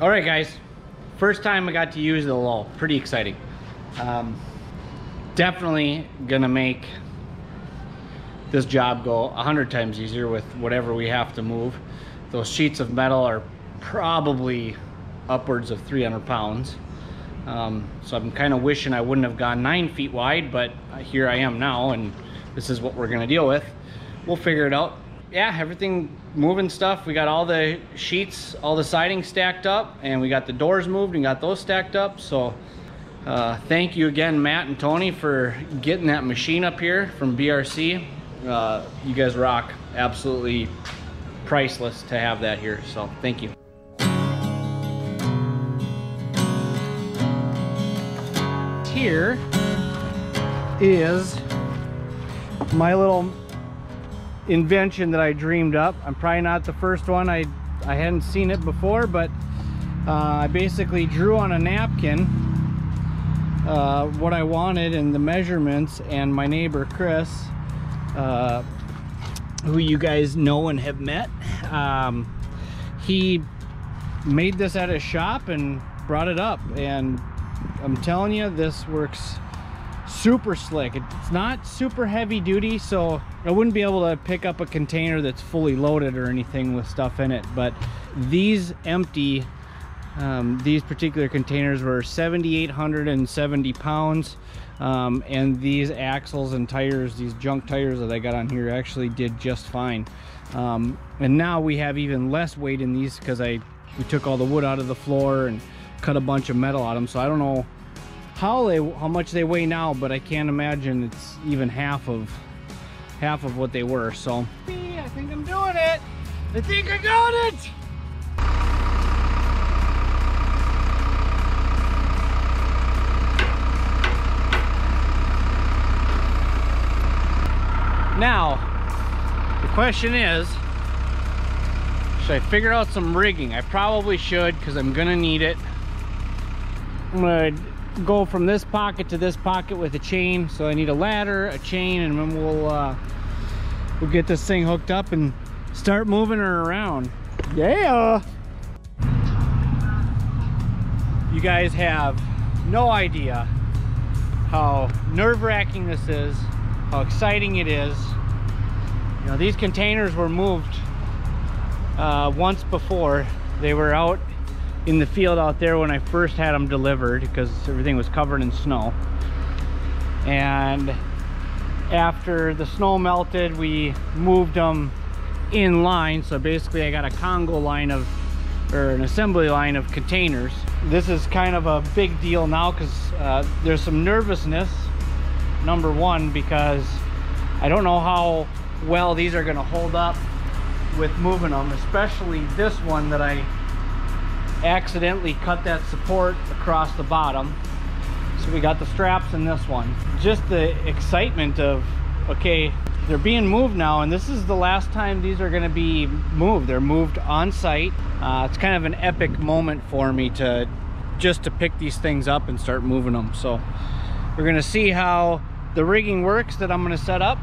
All right, guys. First time I got to use the lull. Pretty exciting. Um, definitely gonna make this job go a hundred times easier with whatever we have to move. Those sheets of metal are probably upwards of 300 pounds. Um, so I'm kind of wishing I wouldn't have gone nine feet wide, but here I am now, and this is what we're gonna deal with. We'll figure it out. Yeah, everything moving stuff. We got all the sheets, all the siding stacked up, and we got the doors moved and got those stacked up. So uh, thank you again, Matt and Tony, for getting that machine up here from BRC. Uh, you guys rock. Absolutely priceless to have that here. So thank you. Here is my little invention that I dreamed up. I'm probably not the first one. I, I hadn't seen it before, but uh, I basically drew on a napkin uh, what I wanted and the measurements and my neighbor Chris uh, who you guys know and have met um, he made this at his shop and brought it up and I'm telling you this works super slick it's not super heavy duty so I wouldn't be able to pick up a container that's fully loaded or anything with stuff in it but these empty um, these particular containers were 7,870 pounds um, and these axles and tires, these junk tires that I got on here actually did just fine. Um, and now we have even less weight in these because I we took all the wood out of the floor and cut a bunch of metal out of them. So I don't know how they how much they weigh now, but I can't imagine it's even half of half of what they were. So I think I'm doing it. I think I got it. Now, the question is, should I figure out some rigging? I probably should because I'm gonna need it. I'm gonna go from this pocket to this pocket with a chain. So I need a ladder, a chain, and then we'll uh, we'll get this thing hooked up and start moving her around. Yeah! You guys have no idea how nerve-wracking this is how exciting it is. You know, these containers were moved uh, once before. They were out in the field out there when I first had them delivered because everything was covered in snow. And after the snow melted, we moved them in line. So basically I got a Congo line of, or an assembly line of containers. This is kind of a big deal now because uh, there's some nervousness number one because I don't know how well these are going to hold up with moving them especially this one that I accidentally cut that support across the bottom. So we got the straps in this one. Just the excitement of okay they're being moved now and this is the last time these are going to be moved. They're moved on site. Uh, it's kind of an epic moment for me to just to pick these things up and start moving them. So we're going to see how the rigging works that I'm going to set up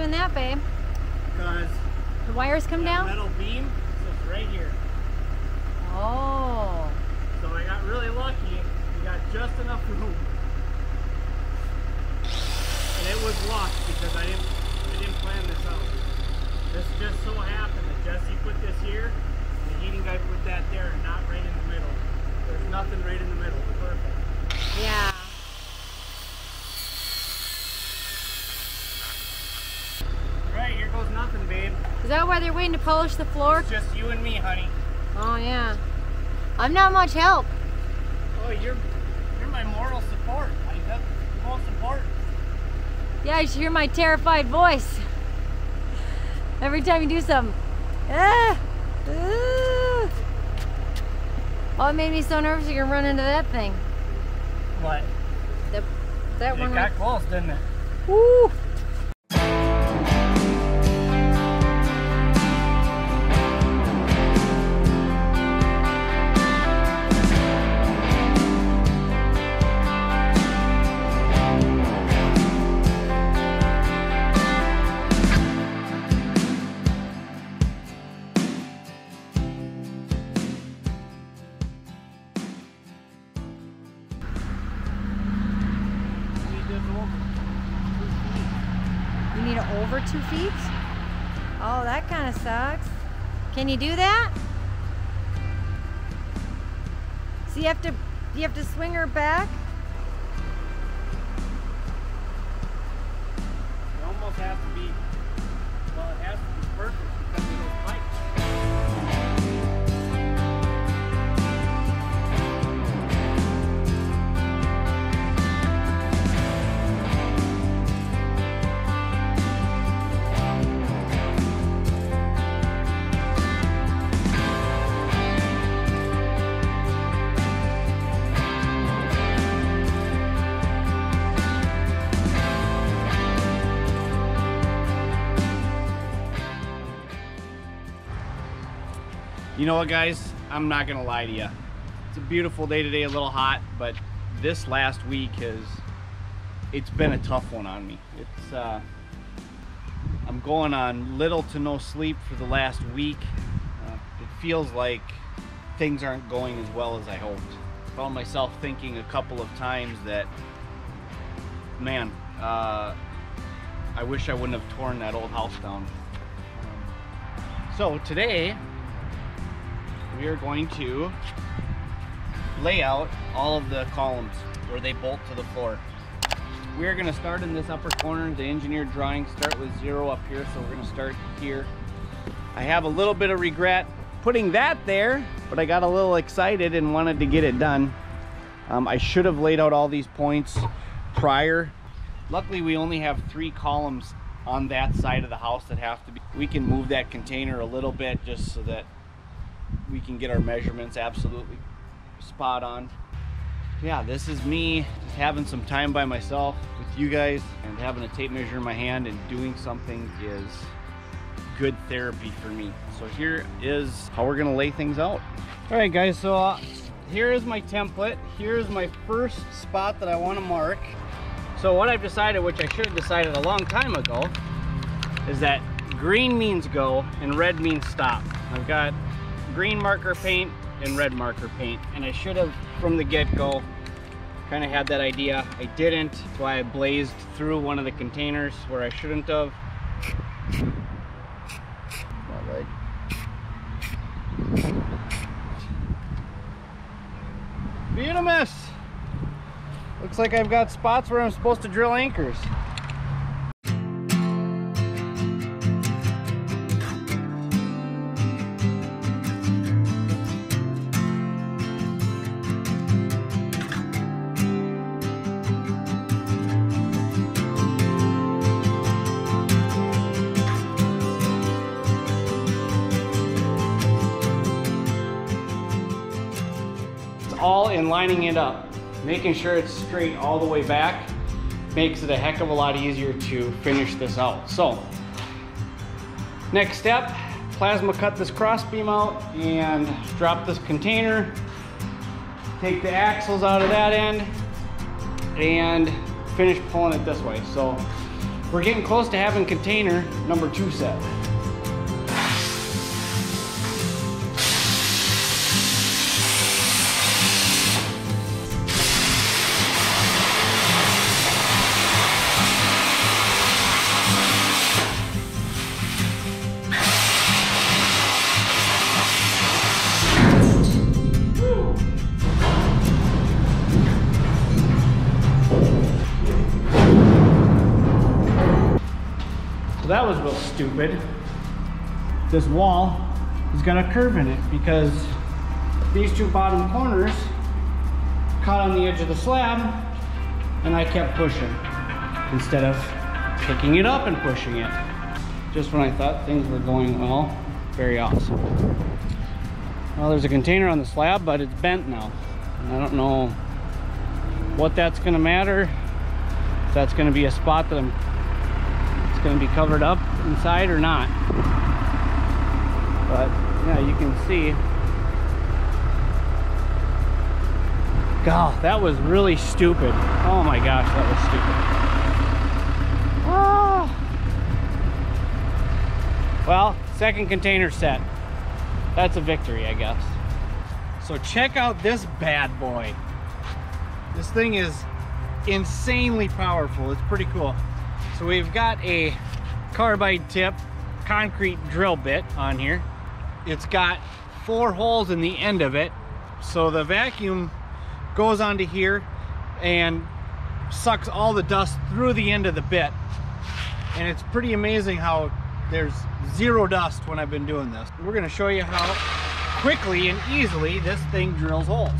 doing that, babe? because The wires come down? metal beam sits right here Oh. so I got really lucky we got just enough room and it was luck because I didn't plan this out this just so happened that Jesse put this here the heating guy put that there and not right in the middle there's nothing right in the middle perfect Yeah. Right, here goes nothing, babe. Is that why they're waiting to polish the floor? It's just you and me, honey. Oh yeah. I'm not much help. Oh, you're you're my moral support. I got full support. Yeah, you should hear my terrified voice. Every time you do something. Ah, ah. Oh, it made me so nervous you're gonna run into that thing. What? The, that It one. got close, didn't it? Woo! Over two feet? Oh, that kind of sucks. Can you do that? So you have to you have to swing her back? You know what, guys? I'm not gonna lie to you. It's a beautiful day today, a little hot, but this last week has it's been a tough one on me. It's uh, I'm going on little to no sleep for the last week. Uh, it feels like things aren't going as well as I hoped. Found myself thinking a couple of times that, man, uh, I wish I wouldn't have torn that old house down. Um, so today, we are going to lay out all of the columns where they bolt to the floor. We are going to start in this upper corner. The engineered drawing, start with zero up here, so we're going to start here. I have a little bit of regret putting that there, but I got a little excited and wanted to get it done. Um, I should have laid out all these points prior. Luckily, we only have three columns on that side of the house that have to be. We can move that container a little bit just so that we can get our measurements absolutely spot on. Yeah, this is me just having some time by myself with you guys and having a tape measure in my hand and doing something is good therapy for me. So here is how we're gonna lay things out. All right guys, so uh, here is my template. Here's my first spot that I wanna mark. So what I've decided, which I should have decided a long time ago, is that green means go and red means stop. I've got green marker paint and red marker paint and I should have from the get-go kind of had that idea I didn't why I blazed through one of the containers where I shouldn't have My leg. Venomous! Looks like I've got spots where I'm supposed to drill anchors. Lining it up. Making sure it's straight all the way back makes it a heck of a lot easier to finish this out. So, next step, plasma cut this cross beam out and drop this container. Take the axles out of that end and finish pulling it this way. So, we're getting close to having container number two set. Stupid. this wall has got a curve in it because these two bottom corners caught on the edge of the slab and I kept pushing instead of picking it up and pushing it. Just when I thought things were going well, very awesome. Well, there's a container on the slab, but it's bent now. And I don't know what that's gonna matter. If that's gonna be a spot that I'm, it's gonna be covered up inside or not. But yeah, you can see. God, that was really stupid. Oh my gosh, that was stupid. Ah. Well, second container set. That's a victory, I guess. So check out this bad boy. This thing is insanely powerful. It's pretty cool. So we've got a carbide tip concrete drill bit on here. It's got four holes in the end of it. So the vacuum goes onto here and sucks all the dust through the end of the bit. And it's pretty amazing how there's zero dust when I've been doing this. We're gonna show you how quickly and easily this thing drills holes.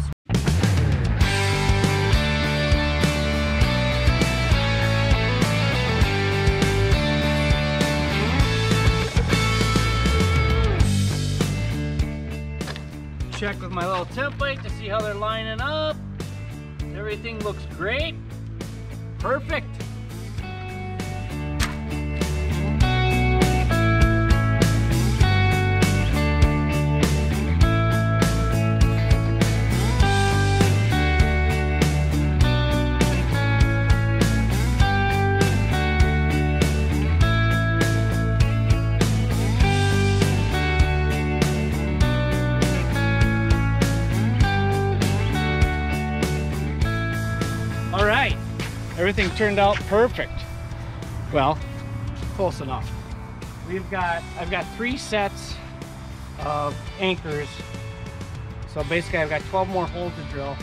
Check with my little template to see how they're lining up. Everything looks great. Perfect. Everything turned out perfect. Well, close enough. We've got, I've got three sets of anchors. So basically I've got 12 more holes to drill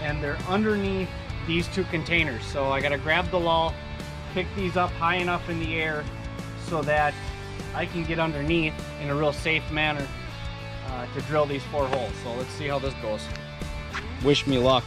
and they're underneath these two containers. So I gotta grab the lull, pick these up high enough in the air so that I can get underneath in a real safe manner uh, to drill these four holes. So let's see how this goes. Wish me luck.